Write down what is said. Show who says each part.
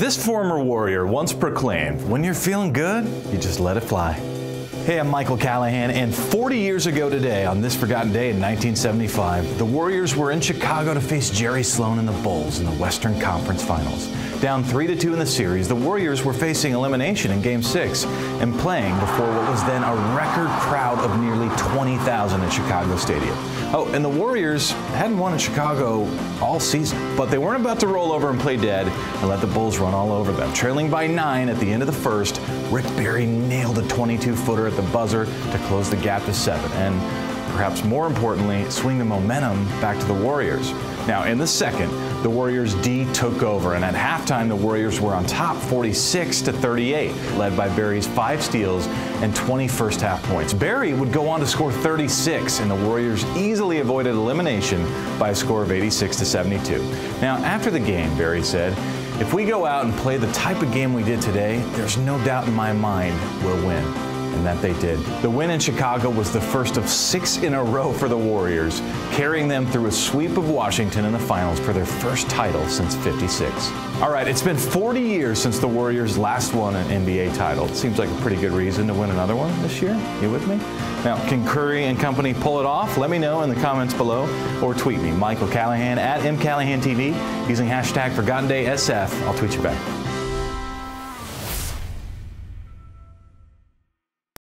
Speaker 1: This former warrior once proclaimed, when you're feeling good, you just let it fly. Hey, I'm Michael Callahan, and 40 years ago today, on this forgotten day in 1975, the Warriors were in Chicago to face Jerry Sloan and the Bulls in the Western Conference Finals. Down 3 to 2 in the series, the Warriors were facing elimination in Game 6 and playing before what was then a record of nearly 20,000 at Chicago Stadium. Oh, and the Warriors hadn't won in Chicago all season, but they weren't about to roll over and play dead and let the Bulls run all over them. Trailing by 9 at the end of the first, Rick Barry nailed a 22 footer at the buzzer to close the gap to 7. And perhaps more importantly, swing the momentum back to the Warriors. Now, in the second, the Warriors D took over, and at halftime, the Warriors were on top 46 to 38, led by Barry's five steals and 20 first half points. Barry would go on to score 36, and the Warriors easily avoided elimination by a score of 86 to 72. Now, after the game, Barry said, if we go out and play the type of game we did today, there's no doubt in my mind we'll win and that they did. The win in Chicago was the first of six in a row for the Warriors, carrying them through a sweep of Washington in the finals for their first title since 56. All right, it's been 40 years since the Warriors last won an NBA title. It seems like a pretty good reason to win another one this year. You with me? Now, can Curry and company pull it off? Let me know in the comments below or tweet me, Michael Callahan at MCallahanTV, using hashtag ForgottenDaySF. I'll tweet you back.